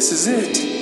This is it.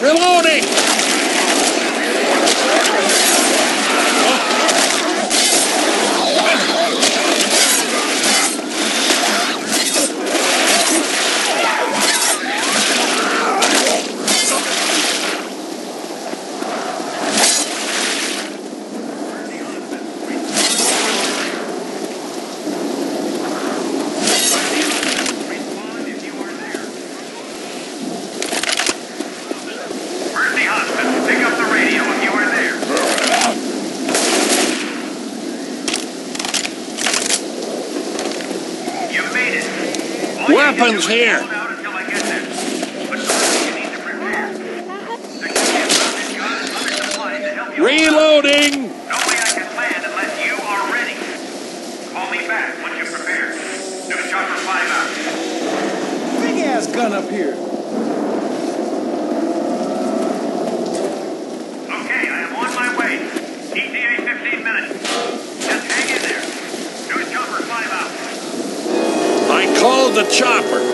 Reloading! happens here? Reloading! I can land unless you are ready. Call me back once you're prepared. News chopper 5 out. Big ass gun up here. chopper.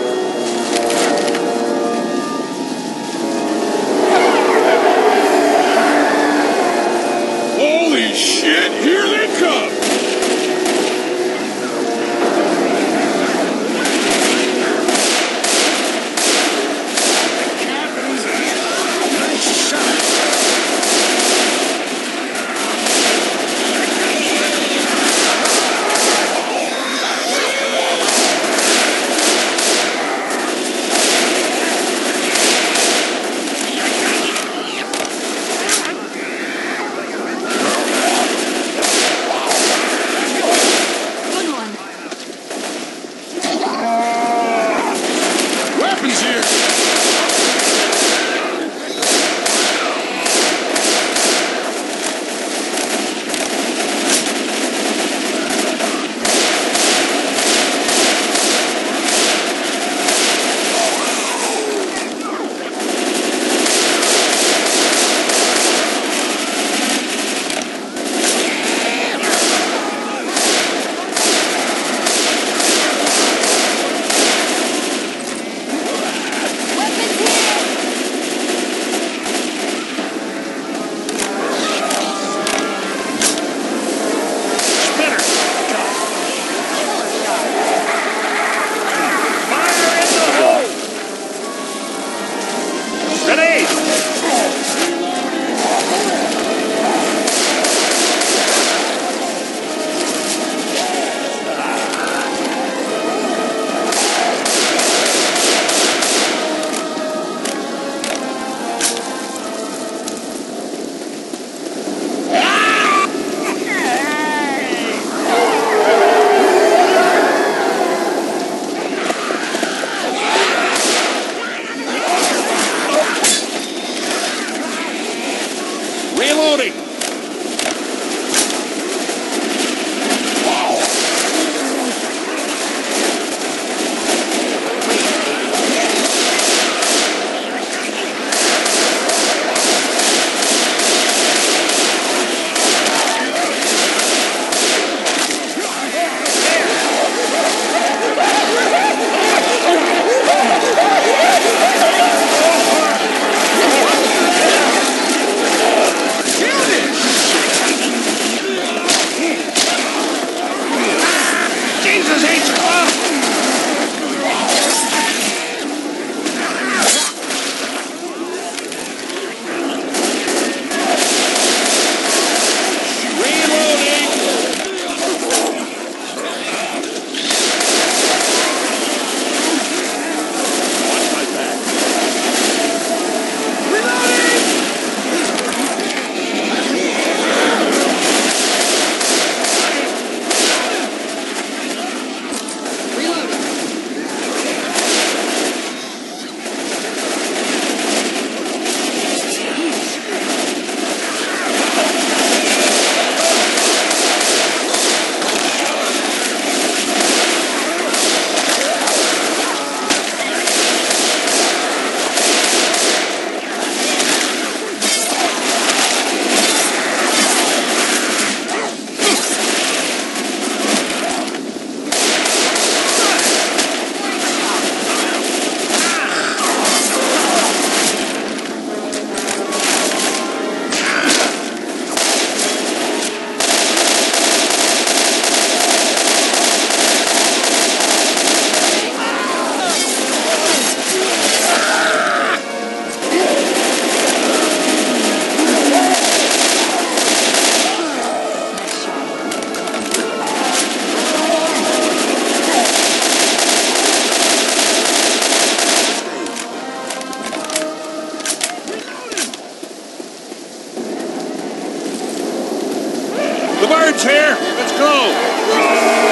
Let's go.